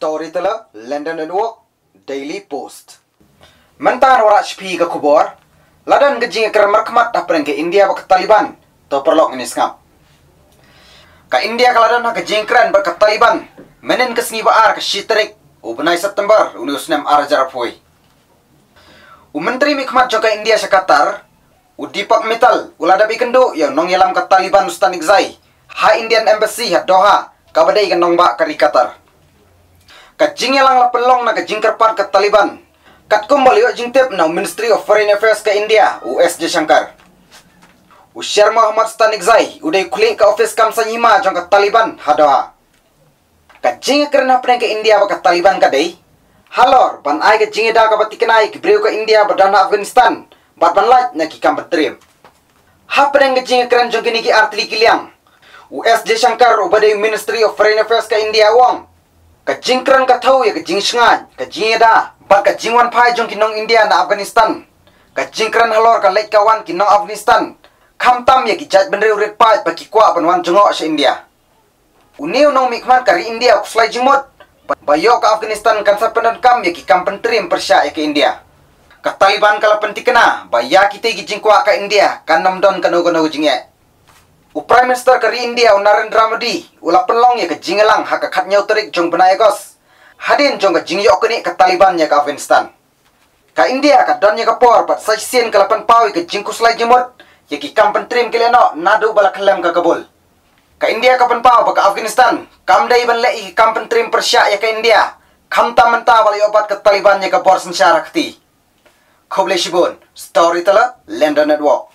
Storyteller, London Network, Daily Post. Mentan warak shpi ke kubor, ladan gejing ker merkmat dapreng ke India bak Taliban, to perlok ini skap. Ka India kaladan ha gejing keren bak Taliban, menen ke sengi baar ke shitrik, ubnai September, uni usnem arjar pui. U menteri mikmat joka India syakatar, u dipak metal, ulada bikendo yang nong yalam ke Taliban ustanik zai, ha Indian Embassy ha Doha, kabadai kan nong bak kari Qatar. Kajing yang lang pelong na kajing kerpat ke Taliban. Kat kumbali jing tip na Ministry of Foreign Affairs ke India, US Shankar. Usyar Muhammad Stanik Zai, udah kulik ke office kam sanyima jong ke Taliban, hadoha. Kajing kerana pernah ke India ke Taliban kadai. Halor, ban ai kajing ida ka bati kenai ke ke India badana Afghanistan. Bat ban lait na ki kam betrim. Ha pernah kajing kerana jong kini ki artili kiliang. US Shankar ubadai Ministry of Foreign Affairs ke India wong ka jingkran ka ya ka jing shngan. Ka da. Ba ka jingwan phai jong kinong India na Afghanistan. Ka jingkran halor ka lek kawan kinong Afghanistan. Kham tam ya ki jat benre uret pa ba ki kwa banwan jongo sa India. Uni unong mikman kari India ku slai jingmot ba yo ka Afghanistan kan sa penan kam ya ki kam pentrim persya ya ke India. Ka Taliban kala pentikena ba ya kita ki jingkwa ka India. Kan nam don kanu kanu jingye U Prime Minister kari India u Narendra Modi ula pelong ya ke jingelang haka kat nyau terik jong benai gos. Hadin jong ke jing yok ni ke Taliban ya ke Afghanistan. Ka India ka don ya ke por pat sai sien ke lapan pau ke jing kuslai jemut ya ki kam pentrim ke leno nadu bala kelem ke Kabul. Ka India ka pau ke Afghanistan kam dai ban lei kam pentrim persya ya ke India. Kam ta menta bala obat ke Taliban ya ke por kti. Khoble shibun, storyteller, London Network.